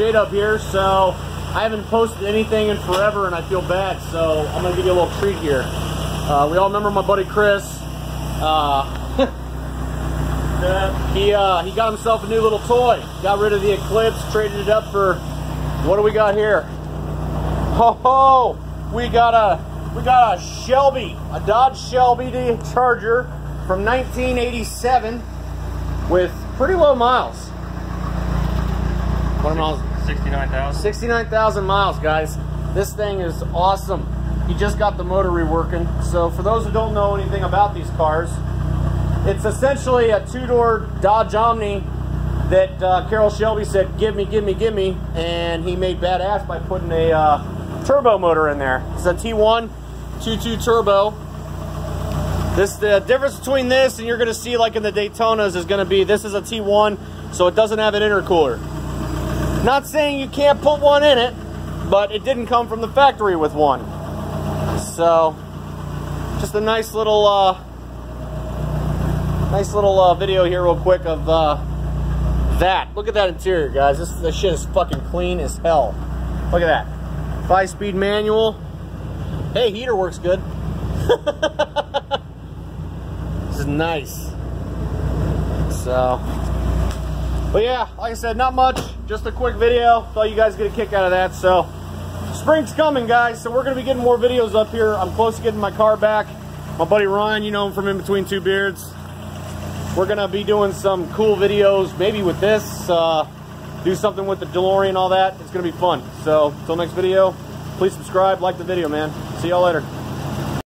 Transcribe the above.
J-Dub here, so I haven't posted anything in forever and I feel bad, so I'm gonna give you a little treat here. Uh, we all remember my buddy Chris. Uh, he, uh, he got himself a new little toy. Got rid of the Eclipse, traded it up for, what do we got here? Ho ho! We got a, we got a Shelby, a Dodge Shelby Charger from 1987 with pretty low miles. What miles? 69,000. 69,000 miles, guys. This thing is awesome. He just got the motor reworking. So for those who don't know anything about these cars, it's essentially a two-door Dodge Omni that uh, Carroll Shelby said, give me, give me, give me. And he made badass by putting a uh, turbo motor in there. It's a T1 2.2 turbo. This The difference between this and you're going to see like in the Daytonas is going to be, this is a T1, so it doesn't have an intercooler. Not saying you can't put one in it, but it didn't come from the factory with one. So, just a nice little, uh, nice little uh, video here real quick of uh, that. Look at that interior, guys. This, this shit is fucking clean as hell. Look at that. Five-speed manual. Hey, heater works good. this is nice. So, but yeah, like I said, not much. Just a quick video. Thought you guys get a kick out of that. So, spring's coming, guys. So we're going to be getting more videos up here. I'm close to getting my car back. My buddy Ryan, you know him from In Between Two Beards. We're going to be doing some cool videos, maybe with this. Uh, do something with the DeLorean, and all that. It's going to be fun. So, until next video, please subscribe, like the video, man. See y'all later.